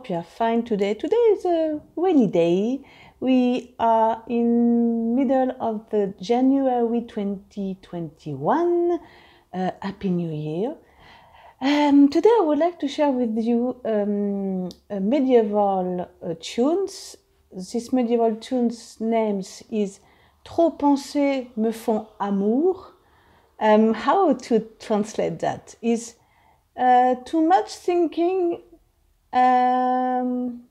hope you are fine today. Today is a rainy day. We are in middle of the January 2021. Uh, Happy New Year. Um, today I would like to share with you um, medieval uh, tunes. This medieval tunes names is Trop penser me font amours. Um, how to translate that is uh, too much thinking um,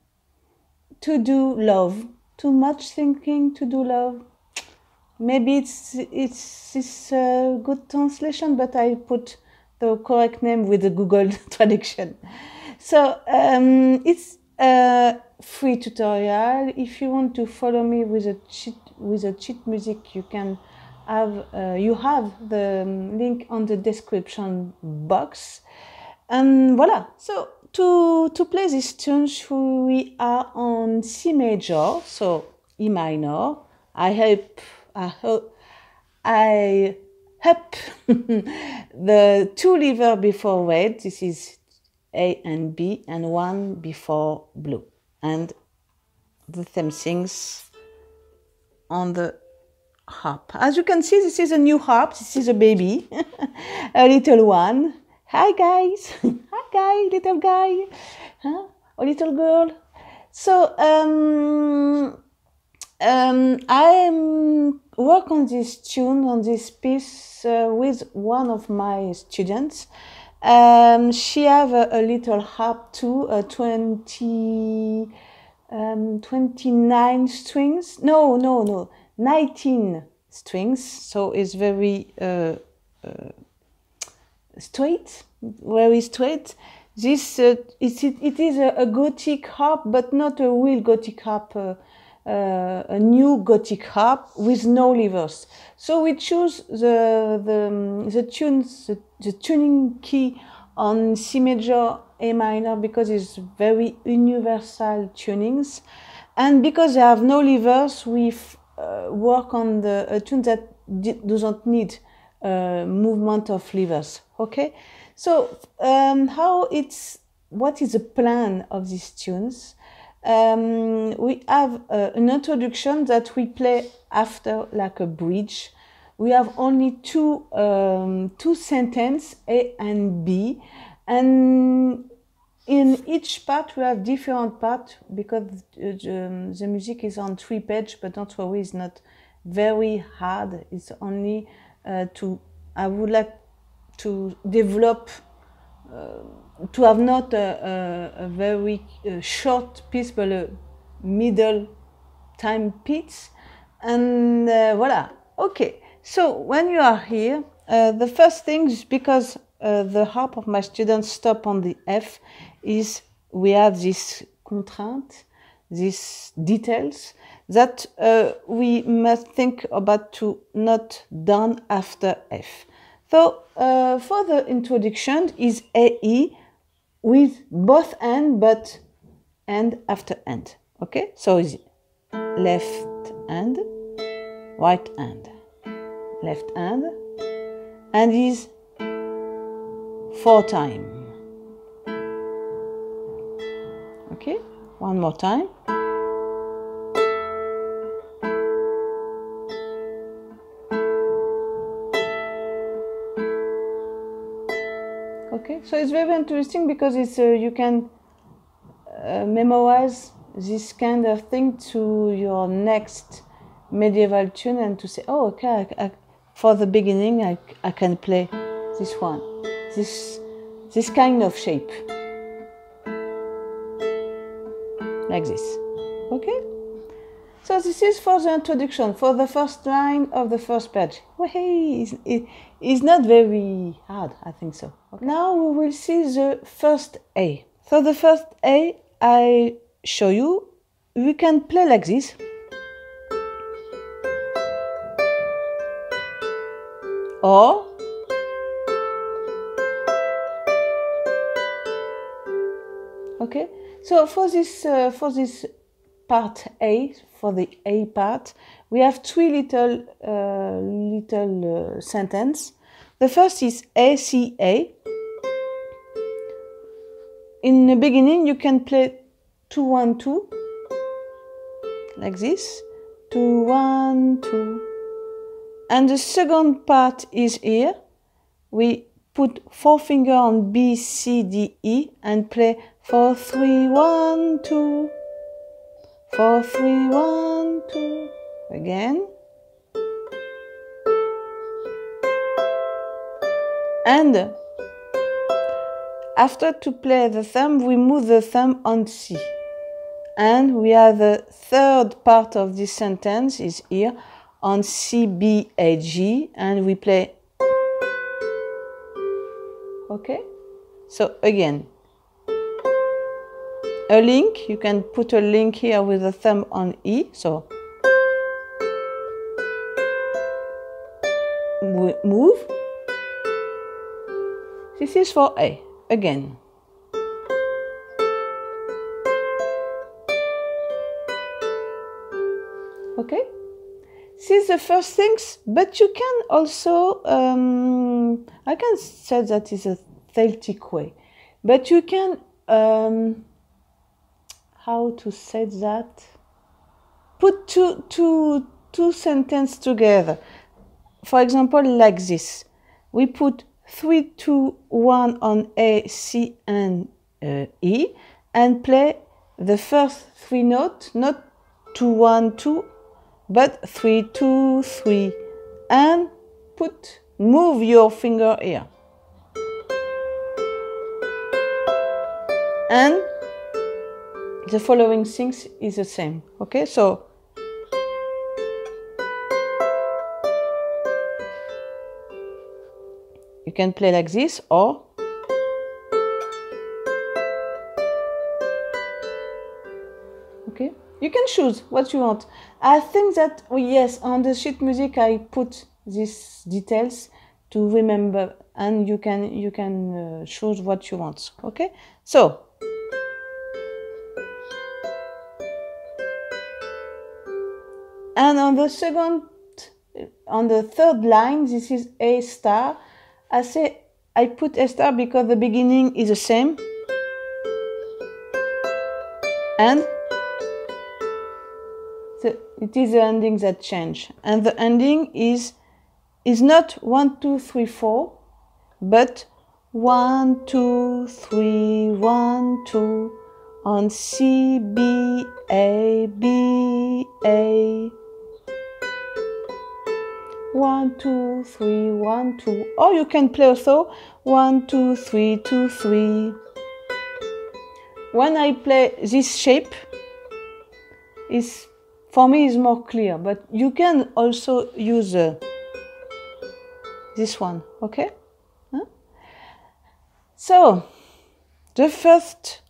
to do love. Too much thinking to do love. Maybe it's it's it's a good translation, but I put the correct name with the Google traduction. So um, it's a free tutorial. If you want to follow me with a cheat with a cheat music, you can have uh, you have the link on the description box. And voila. So to to play this tune, we are on C major, so E minor. I hope I hope I hope the two lever before red. This is A and B, and one before blue, and the same things on the harp. As you can see, this is a new harp. This is a baby, a little one. Hi guys, hi guy, little guy, huh? or little girl. So um, um, I work on this tune on this piece uh, with one of my students. Um, she have a, a, little harp too, a 20, um, 29 strings. No, no, no, 19 strings. So it's very uh, uh, straight, very straight. This uh, it, it is a, a, Gothic harp, but not a real Gothic harp. Uh, uh, a new Gothic harp with no levers. So we choose the the the tunes the, the tuning key on C major, A minor because it's very universal tunings, and because they have no levers, we uh, work on the a tune that doesn't need uh, movement of levers. Okay, so um, how it's what is the plan of these tunes? Um, we have uh, an introduction that we play after like a bridge. We have only two um, two sentence A and B, and in each part we have different part because um, the music is on three page, but don't worry, it's not very hard. It's only uh, to I would like to develop. Uh, to have not a, a, a very uh, short piece, but a middle time piece. And uh, voila. Okay. So when you are here, uh, the first thing is because uh, the harp of my students stop on the F is we have this contraint, these details that uh, we must think about to not done after F. So uh, for the introduction is AE with both hand but end after end. Okay, so is left hand, right hand, left hand, and is four time. Okay, one more time. Okay, so it's very interesting because it's uh, you can uh, memorize this kind of thing to your next medieval tune and to say, oh, okay, I, I, for the beginning, I, I can play this one, this this kind of shape, like this. Okay. So this is for the introduction, for the first line of the first page. Hey, it's, it, it's not very hard, I think so. Okay. Now we will see the first A. So the first A I show you, we can play like this. Or okay so for this uh, for this part A, for the A part, we have three little uh, little uh. The first is ACA. In the beginning, you can play two, one, two, like this, two, one, two. And the second part is here. We put four finger on B, C, D, E and play four, three, one, two, four, three, one, two. Again. And after to play the thumb, we move the thumb on C. And we have the third part of this sentence is here on C, B, A, G, and we play. Okay? So again, a link, you can put a link here with the thumb on E, so move. This is for A again. Okay? These the first things, but you can also, um, I can say that is a Celtic way, but you can, um, how to say that? Put two, two, two sentences together. For example, like this. We put three two one on A, C, and uh, E, and play the first three notes, not two one two but three two three and put, move your finger here. And the following things is the same, okay? So You can play like this or okay? You can choose what you want. I think that oh yes on the sheet music i put these details to remember and you can you can uh, choose what you want okay? So and on the second on the third line this is a star. I say I put a star because the beginning is the same. And the, it is the ending that change. And the ending is is not one two three four but one two three one two on C B A B A one, two, three, one, two. Or you can play also one, two, three, two, three. When I play this shape, is for me is more clear, but you can also use uh, this one, okay? Huh? So the first,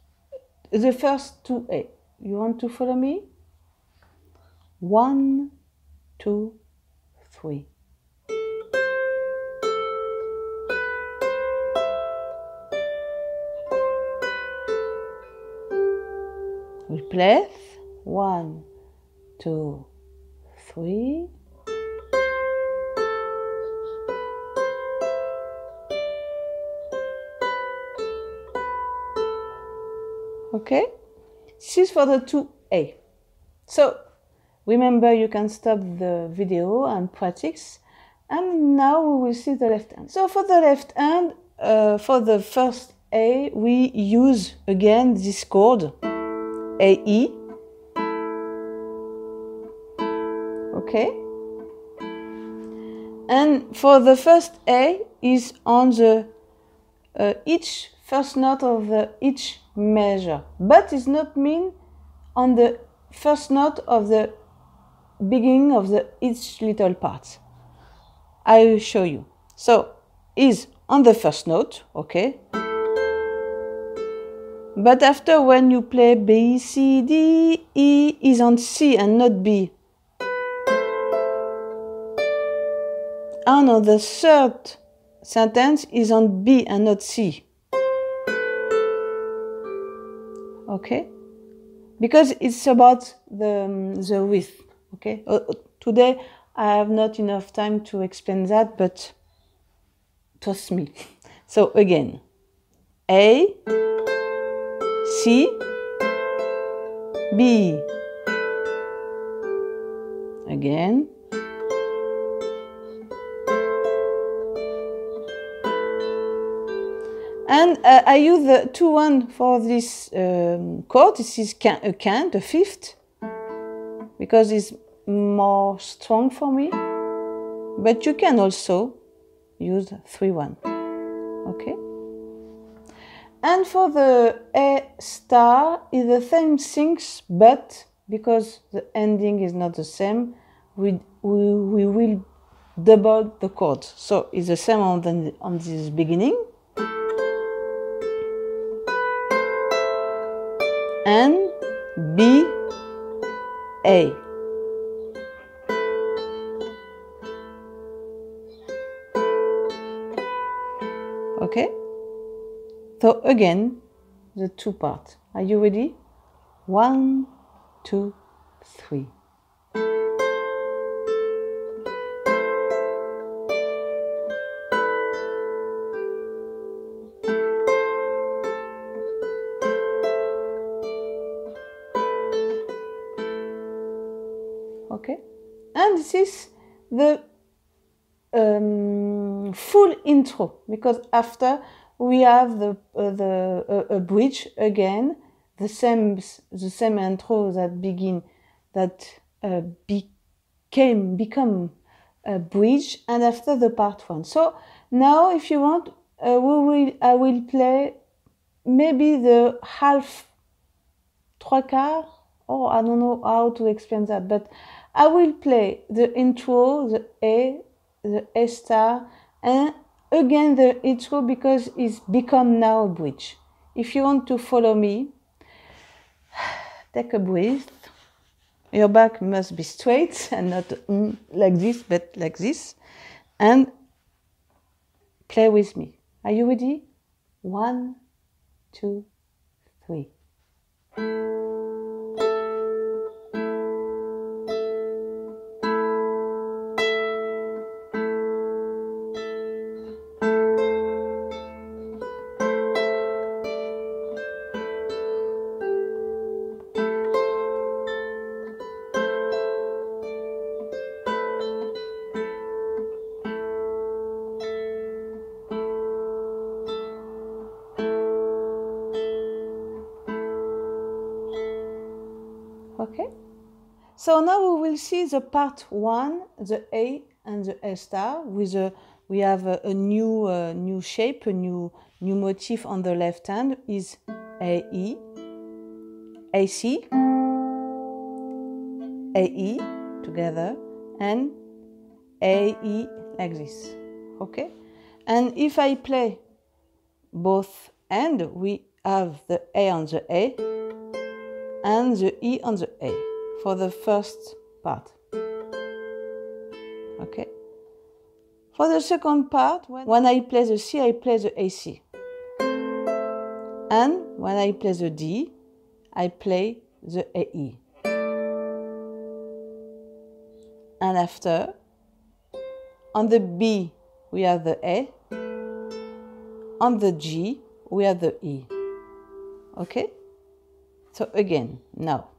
the first two A. You want to follow me? One, two, We play one, two, three. Okay, this is for the 2A. So remember you can stop the video and practice. And now we will see the left hand. So for the left hand, uh, for the first A, we use again this chord. AE. Okay. And for the first A is on the uh, each first note of the each measure, but it's not mean on the first note of the beginning of the each little part. I will show you. So is on the first note, okay? But after when you play B, C, D, E is on C and not B. And on the third sentence is on B and not C. Okay? Because it's about the, um, the width. Okay? Uh, today I have not enough time to explain that, but trust me. So again, A, C, B. Again. And uh, I use the 2-1 for this um, chord. This is can, a can, the fifth, because it's more strong for me. But you can also use 3-1, okay? And for the A star, is the same things, but because the ending is not the same, we, we, we will double the chord. So it's the same on, the, on this beginning. And A. Okay? So again, the two parts. Are you ready? One, two, three. Intro because after we have the uh, the uh, a bridge again, the same the same intro that begin that uh, became become a bridge, and after the part one. So now, if you want, uh, we will I will play maybe the half trois quarts, or I don't know how to explain that, but I will play the intro, the A, the A star, and again the intro because it's become now a bridge. If you want to follow me, take a breath. Your back must be straight and not mm, like this, but like this. And play with me. Are you ready? One, two, three. See the part one, the A and the A star with a we have a, a new uh, new shape, a new new motif on the left hand is A E, A C, A E together and A E like this. Okay? And if I play both and we have the A on the A and the E on the A for the first part. Okay. For the second part, when I play the C, I play the AC. And when I play the D, I play the AE. And after, on the B, we have the A. On the G, we have the E. Okay? So again, now.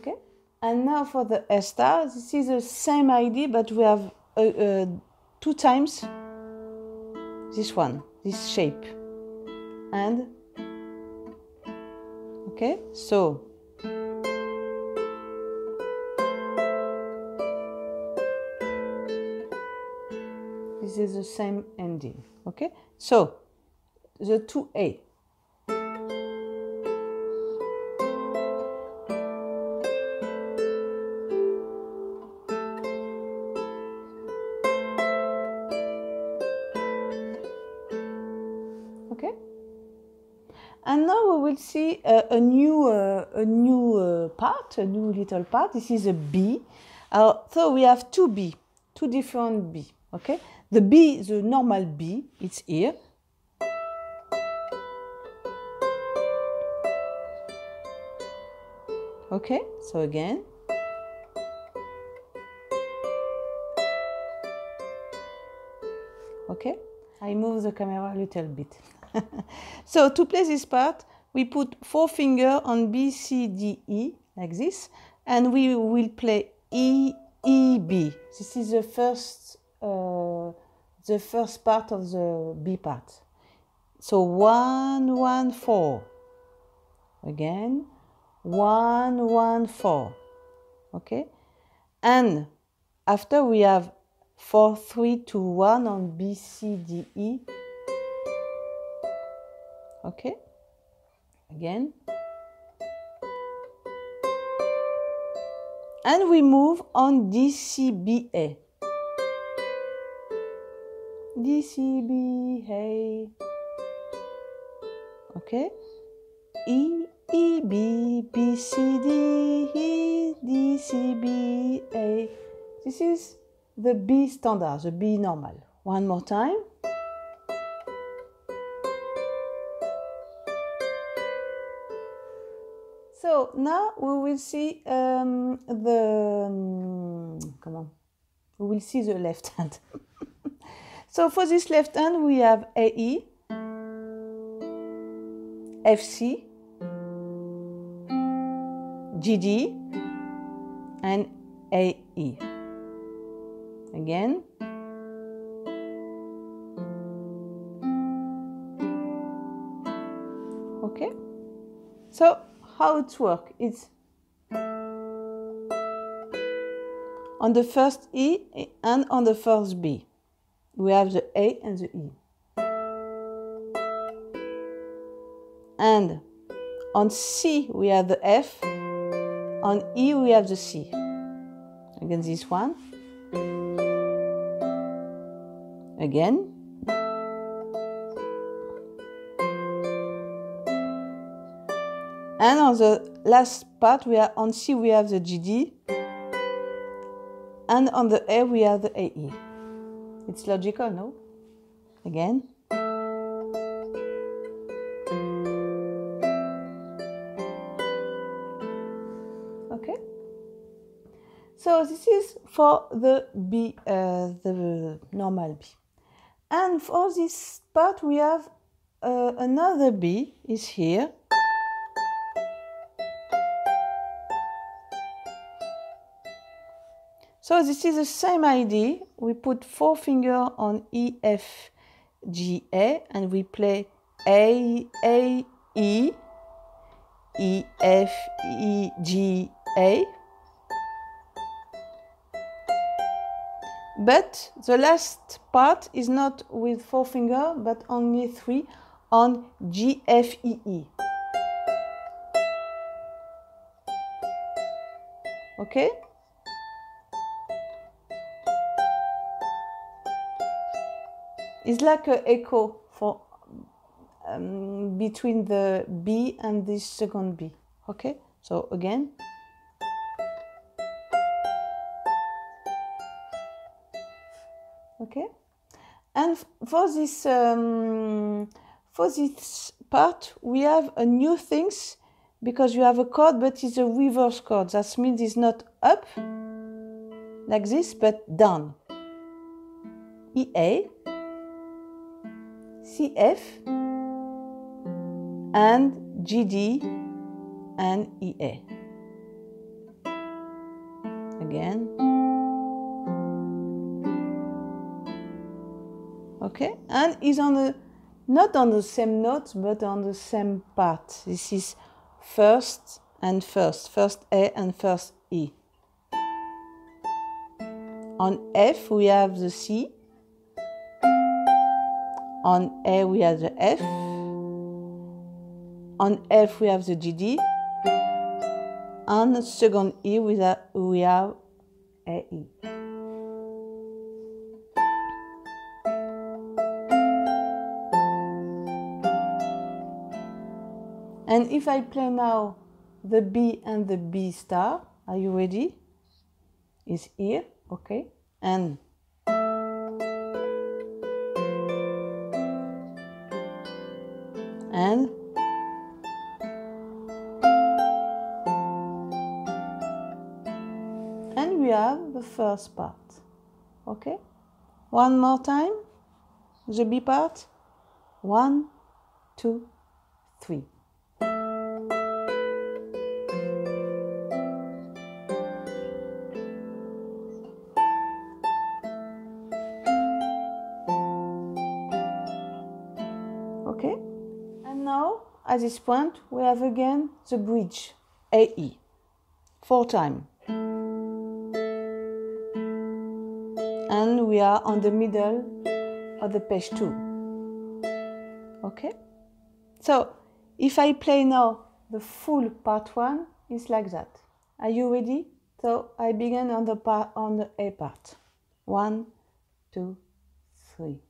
Okay, and now for the S star, this is the same idea, but we have uh, uh, two times this one, this shape. And okay so this is the same ending okay? So the 2a okay part, a new little part. This is a B. Uh, so we have two B, two different B, okay? The B, the normal B, it's here. Okay, so again. Okay, I move the camera a little bit. so to play this part, we put four finger on B, C, D, E, like this, and we will play E, E, B. This is the first, uh, the first part of the B part. So one, one, four. Again, one, one, four. Okay, and after we have four, three, two, one on B, C, D, E. Okay, again. And we move on D, C, B, A. D, C, B, A. Okay, E, E, B, B, C, D, E, D, C, B, A. This is the B standard, the B normal. One more time. So now we will see um, the um, come on. We will see the left hand. so for this left hand we have AE, FC, GD, and AE. Again. Okay. So how it works? It's on the first E and on the first B. We have the A and the E. And on C we have the F, on E we have the C. Again this one. Again. And on the last part, we are on C we have the GD, and on the A we have the AE. It's logical, no? Again. Okay. So this is for the B, uh, the normal B. And for this part, we have uh, another B is here. So this is the same idea. We put four finger on E, F, G, A, and we play A, A, E, E, F, E, G, A. But the last part is not with four finger, but only three on G, F, E, E. Okay? It's like an echo for um, between the B and this second B. Okay? So again. Okay? And for this um, for this part, we have a new things because you have a chord, but it's a reverse chord. That means it's not up like this, but down. EA, CF, and GD and EA. Again. Okay, and is on the not on the same notes but on the same part. This is first and first, first A and first E. On F we have the C. On A we have the F. On F we have the GD. On second E we have, we have AE. And if I play now the B and the B star, are you ready? Is here, okay? And and first part. Okay? One more time. The B part. One, two, three. Okay? And now, at this point, we have again the bridge, AE, four time. We are on the middle of the page two. Okay? So, if I play now the full part one, it's like that. Are you ready? So I begin on the part on the A part. One, two, three.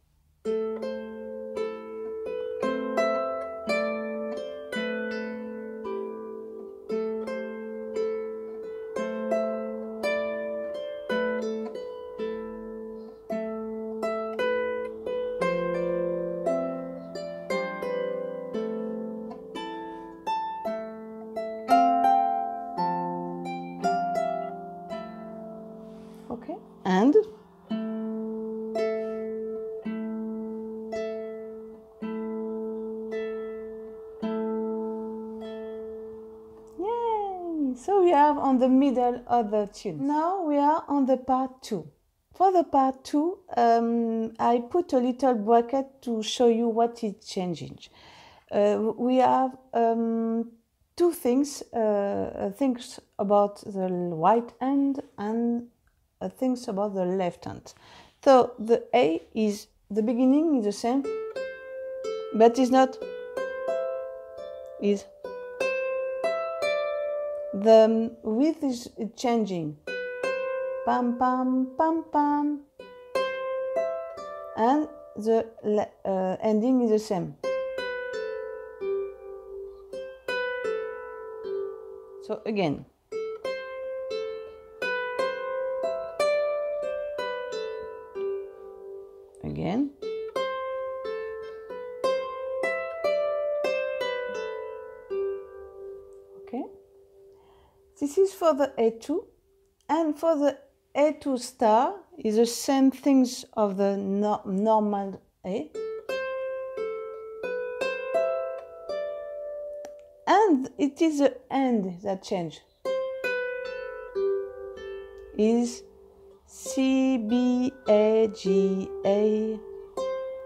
The middle of the tune. Now we are on the part two. For the part two, um, I put a little bracket to show you what is changing. Uh, we have um, two things, uh, things about the right hand and uh, things about the left hand. So the A is the beginning is the same, but it's not. Is the width is changing. Pam pam pam pam, and the uh, ending is the same. So again. Again. For the A2 and for the A2 star is the same things of the no normal A. And it is the end that change. Is C B A G A.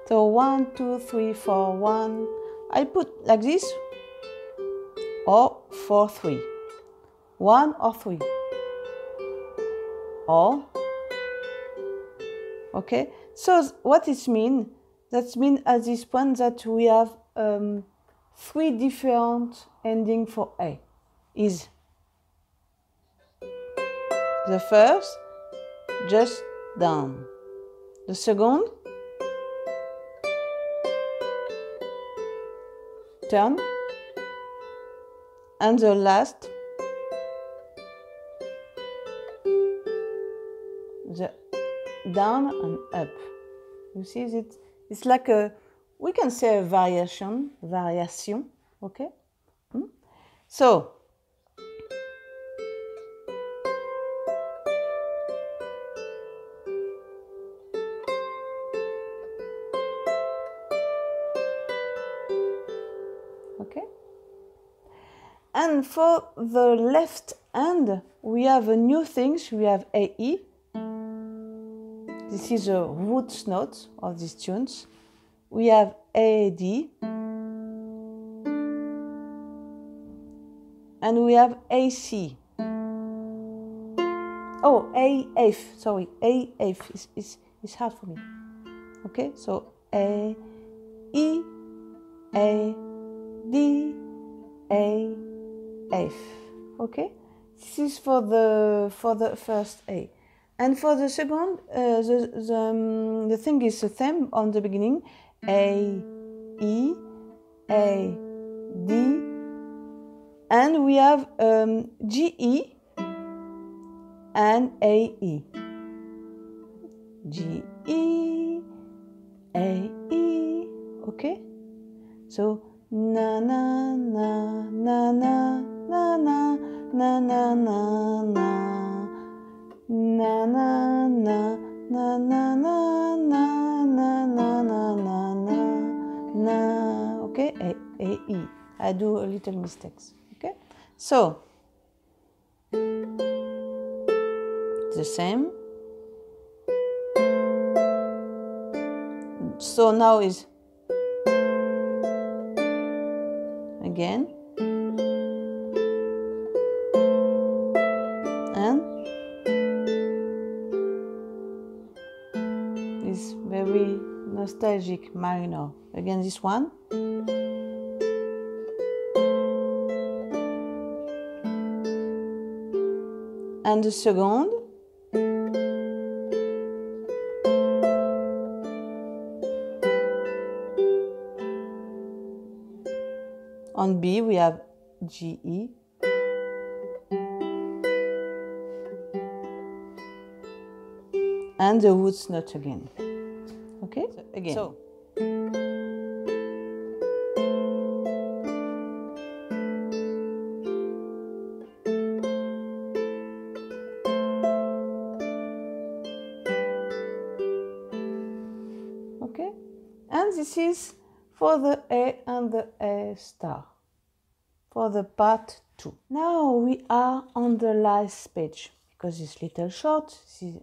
So one, two, three, four, one. I put like this or four, three. One or three. Or okay. So what it mean? That mean at this point that we have um, three different ending for A. Is the first just down. The second, turn. And the last, down and up. You see it? It's like a, we can say a variation, variation, okay? Hmm? So, okay and for the left hand we have a new things we have AE this is a root note of these tunes. We have AD and we have AC oh AF sorry. AF is, is, is hard for me. Okay so A E A D A F. Okay, this is for the for the first A, and for the second, uh, the the, um, the thing is the same on the beginning, A E A D, and we have um, G E and A E. G E A E. Okay, so na na na na na na na na na na na na na na na na na na na na na na na okay a, a e i do a little mistakes okay so the same so now is again nostalgic minor again this one. And the second. On B we have G E. And the roots note again again. So okay. And this is for the A and the A star. For the part 2 now we are on the last page because it's little short.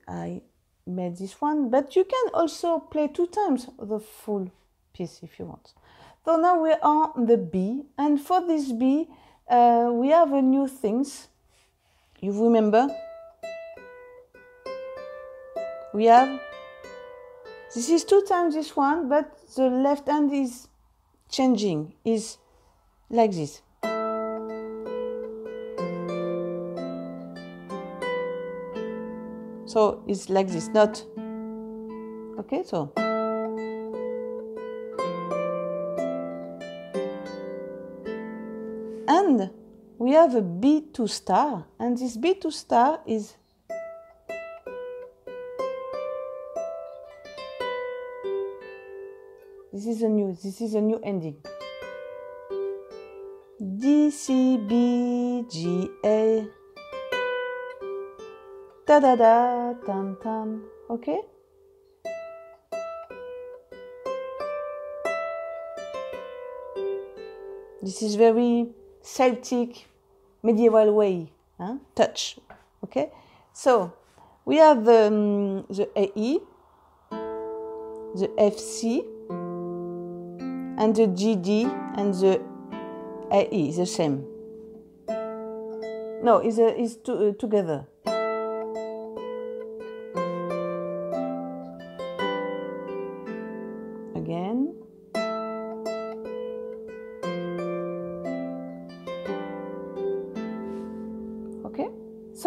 I made this one but you can also play two times the full piece if you want. So now we're on the B and for this B uh, we have a new things. You remember? We have this is two times this one but the left hand is changing is like this so it's like this not. Okay so. And we have a B2 star and this B2 star is this is a new this is a new ending. D C B G A da da da tam tam okay? This is very celtic medieval way huh? touch. Okay? So we have um, the ae the fc and the gd and the ae the same. No is a is to, uh, together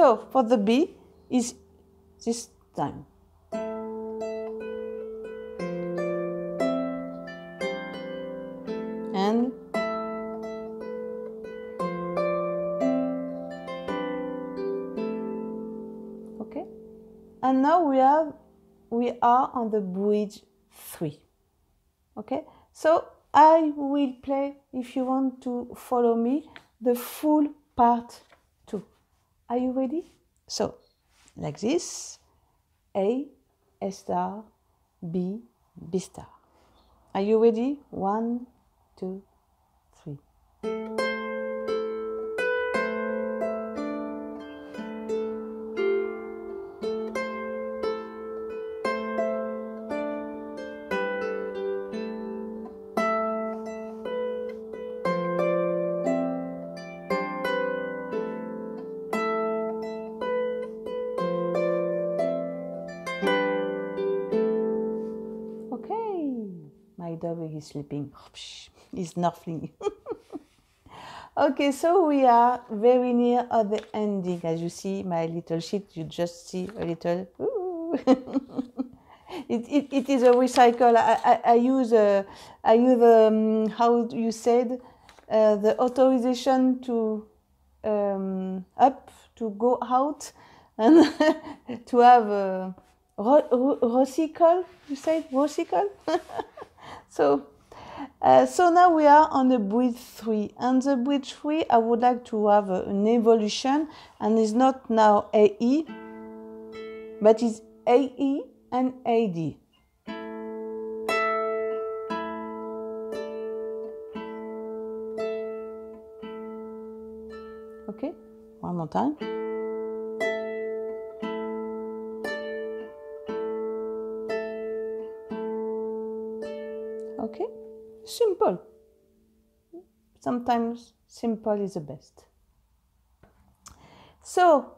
so for the b is this time. And okay. And now we have we are on the bridge 3 okay? So i will play if you want to follow me the full part 2 are you ready? So like this. A a star b b star. Are you ready? One two three sleeping. He's snuffling. okay, so we are very near at the ending. As you see, my little sheet, you just see a little. It, it, it is a recycle. I, I, I use a, I use um, how you said uh, the authorization to um, up to go out and to have a ro- ro- recycle. You said recycle. so. Uh, so now we are on the bridge 3 and the bridge 3 I would like to have a- an evolution and it's not now AE but it's AE and AD. Okay, one more time. Simple. Sometimes simple is the best. So,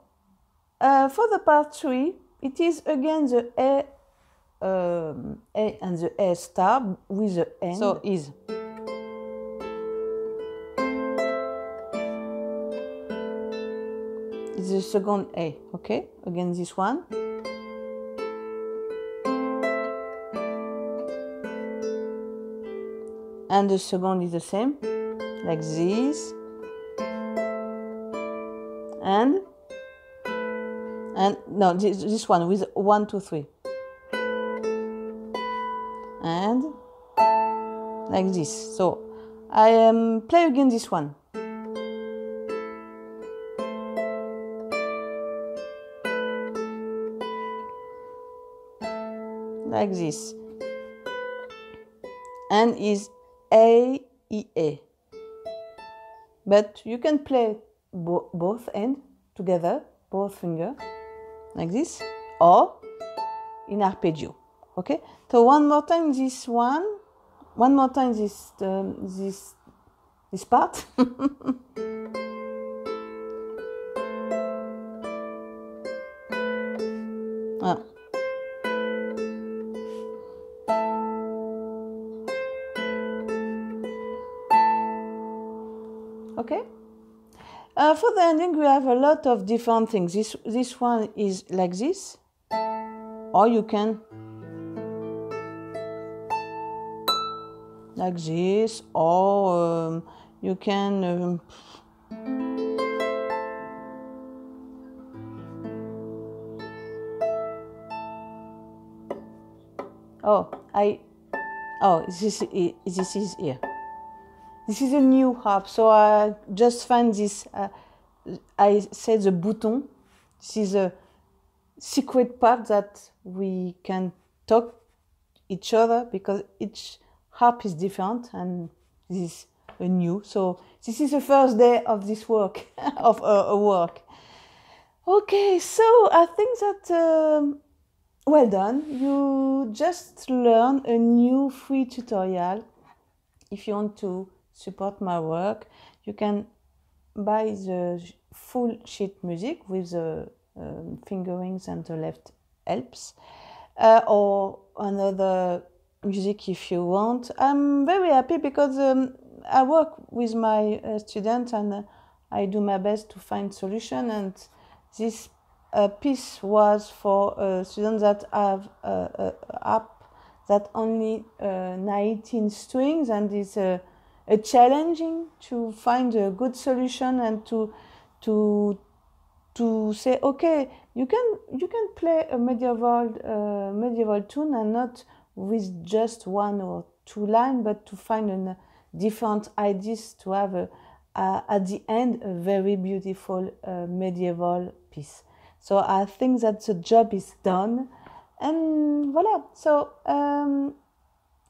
uh, for the part three, it is again the A, um, A and the A star with the end. So is. It's the second A, okay? Again, this one. And the second is the same, like this. And. And no this, this one with one two three. And. Like this. So i um, play again this one. Like this. And is a e. A but you can play bo both end together both finger like this or in arpeggio okay? So one more time this one one more time this um, this this part. Ah. Okay uh, for the ending, we have a lot of different things. This, this one is like this, or you can like this, or um, you can um, oh I oh this this is here. This is a new harp, so I just find this. Uh, I said the bouton. This is a secret part that we can talk each other because each harp is different and this is a new. So this is the first day of this work of a, a work. Okay, so I think that um, well done. You just learn a new free tutorial. If you want to support my work, you can buy the full sheet music with the um, fingerings and the left helps, uh, or another music if you want. I'm very happy because um, I work with my uh, students and uh, I do my best to find solution. And this uh, piece was for uh, students that have uh, app that only 19 strings and is a challenging to find a good solution and to to to say okay you can you can play a medieval uh, medieval tune and not with just one or two line but to find a different ideas to have a, uh, at the end a very beautiful uh, medieval piece. So i think that the job is done. And voila. So um,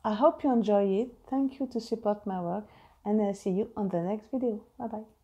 I hope you enjoy it. Thank you to support my work and I'll see you on the next video. Bye bye.